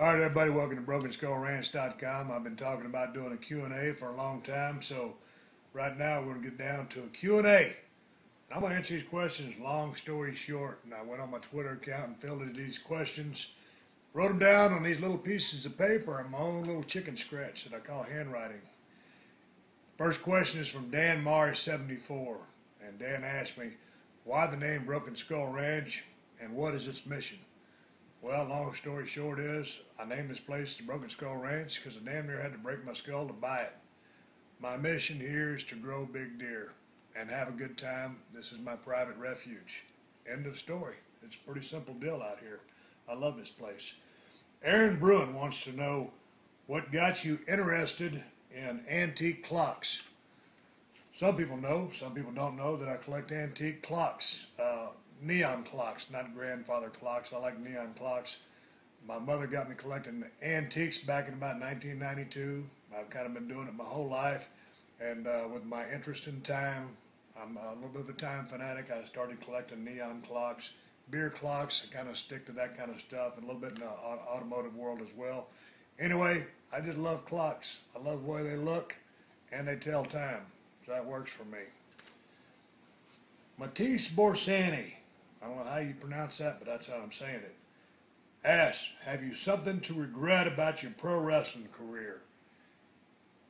All right, everybody, welcome to BrokenSkullRanch.com. I've been talking about doing a Q&A for a long time, so right now we're going to get down to a Q&A. I'm going to answer these questions long story short, and I went on my Twitter account and filled in these questions, wrote them down on these little pieces of paper and my own little chicken scratch that I call handwriting. First question is from Dan Mars 74, and Dan asked me, why the name Broken Skull Ranch and what is its mission? Well, long story short is, I named this place the Broken Skull Ranch because I damn near had to break my skull to buy it. My mission here is to grow big deer and have a good time. This is my private refuge. End of story. It's a pretty simple deal out here. I love this place. Aaron Bruin wants to know what got you interested in antique clocks. Some people know, some people don't know that I collect antique clocks. Uh, neon clocks, not grandfather clocks. I like neon clocks. My mother got me collecting antiques back in about 1992. I've kind of been doing it my whole life. And uh, with my interest in time, I'm a little bit of a time fanatic. I started collecting neon clocks, beer clocks. I kind of stick to that kind of stuff, and a little bit in the automotive world as well. Anyway, I just love clocks. I love the way they look, and they tell time. So that works for me. Matisse Borsani I don't know how you pronounce that, but that's how I'm saying it. Ask, have you something to regret about your pro wrestling career?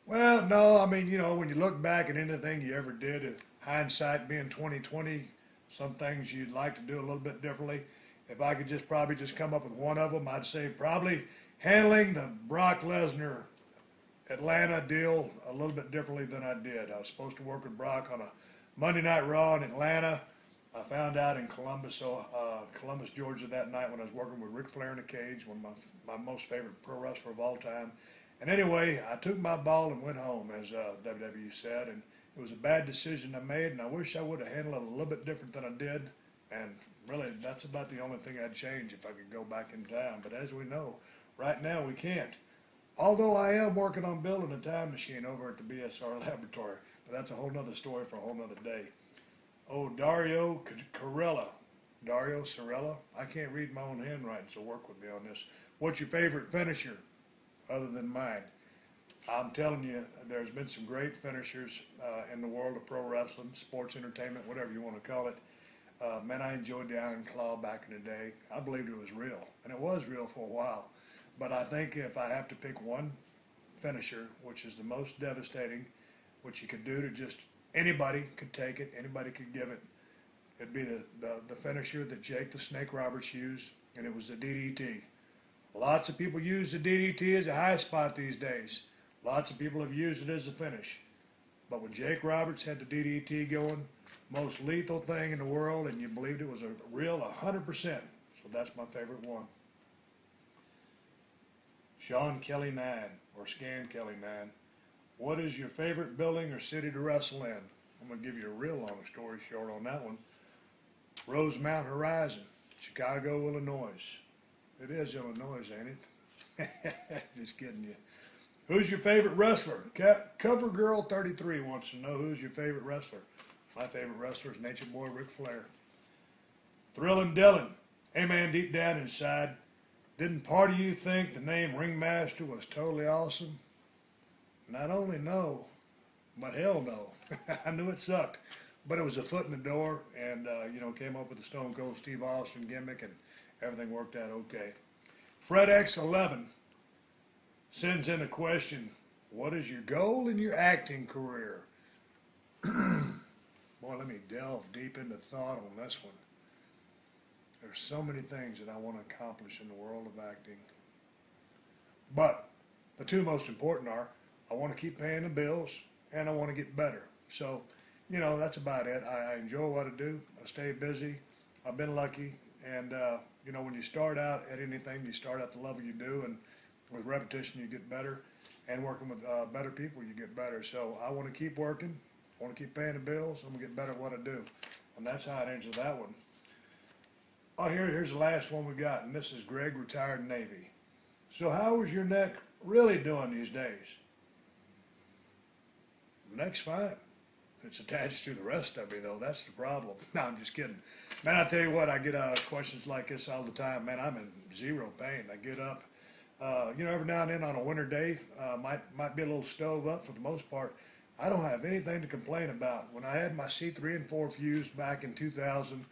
Well, no, I mean, you know, when you look back at anything you ever did, hindsight being 2020, some things you'd like to do a little bit differently. If I could just probably just come up with one of them, I'd say probably handling the Brock Lesnar Atlanta deal a little bit differently than I did. I was supposed to work with Brock on a Monday Night Raw in Atlanta. I found out in Columbus, uh, Columbus, Georgia that night when I was working with Ric Flair in a cage, one of my, my most favorite pro wrestler of all time. And anyway, I took my ball and went home, as uh, WWE said, and it was a bad decision I made, and I wish I would have handled it a little bit different than I did. And really, that's about the only thing I'd change if I could go back in time. But as we know, right now we can't. Although I am working on building a time machine over at the BSR laboratory, but that's a whole nother story for a whole nother day. Oh, Dario Corella. Dario Sorella. I can't read my own handwriting, so work with me on this. What's your favorite finisher other than mine? I'm telling you, there's been some great finishers uh, in the world of pro wrestling, sports entertainment, whatever you want to call it. Uh, man, I enjoyed the Iron Claw back in the day. I believed it was real, and it was real for a while. But I think if I have to pick one finisher, which is the most devastating, which you could do to just anybody could take it, anybody could give it. It'd be the, the, the finisher that Jake the Snake Roberts used, and it was the DDT. Lots of people use the DDT as a high spot these days. Lots of people have used it as a finish. But when Jake Roberts had the DDT going, most lethal thing in the world, and you believed it was a real 100%. So that's my favorite one. Sean Kelly 9, or Scan Kelly 9. What is your favorite building or city to wrestle in? I'm going to give you a real long story short on that one. Rosemont Horizon, Chicago, Illinois. It is Illinois, ain't it? Just kidding you. Who's your favorite wrestler? Cover Girl 33 wants to know who's your favorite wrestler. My favorite wrestler is Nature Boy Ric Flair. Thrillin' Dylan. Hey man, deep down inside, didn't part of you think the name Ringmaster was totally awesome? Not only no, but hell no. I knew it sucked, but it was a foot in the door, and uh, you know came up with the Stone Cold Steve Austin gimmick, and everything worked out okay. Fred X11 sends in a question: What is your goal in your acting career? Boy, let me delve deep into thought on this one. There's so many things that I want to accomplish in the world of acting. But the two most important are I want to keep paying the bills and I want to get better. So, you know, that's about it. I, I enjoy what I do. I stay busy. I've been lucky. And, uh, you know, when you start out at anything, you start at the level you do. And with repetition, you get better. And working with uh, better people, you get better. So I want to keep working. I want to keep paying the bills. I'm going to get better at what I do. And that's how I answer that one. Oh, here, here's the last one we got. And this is Greg, retired Navy. So how is your neck really doing these days? Neck's fine. It's attached to the rest of me, though. That's the problem. No, I'm just kidding. Man, I tell you what, I get uh, questions like this all the time. Man, I'm in zero pain. I get up, Uh, you know, every now and then on a winter day, uh, might, might be a little stove up for the most part. I don't have anything to complain about. When I had my C three and four fused back in two thousand,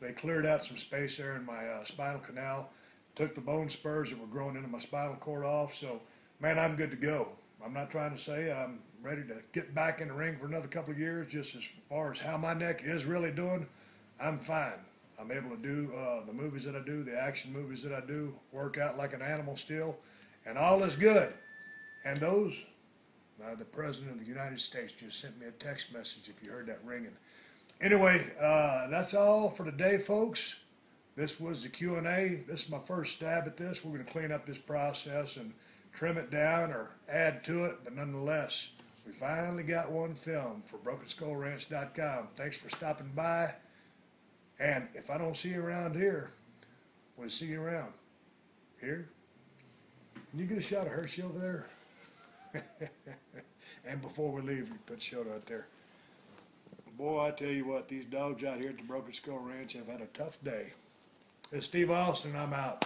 they cleared out some space there in my, uh, spinal canal, took the bone spurs that were growing into my spinal cord off, so, man, I'm good to go. I'm not trying to say I'm ready to get back in the ring for another couple of years, just as far as how my neck is really doing, I'm fine. I'm able to do uh, the movies that I do, the action movies that I do, work out like an animal still, and all is good. And those, uh, the President of the United States just sent me a text message if you heard that ringing. Anyway, uh, that's all for today, folks. This was the Q and A. This is my first stab at this. We're going to clean up this process and trim it down or add to it, but nonetheless, we finally got one film for BrokenSkullRanch.com. Thanks for stopping by. And if I don't see you around here, we'll see you around here. Can you get a shot of Hershey over there? and before we leave, we put Shota out there. Boy, I tell you what, these dogs out here at the Broken Skull Ranch have had a tough day. It's Steve Austin, I'm out.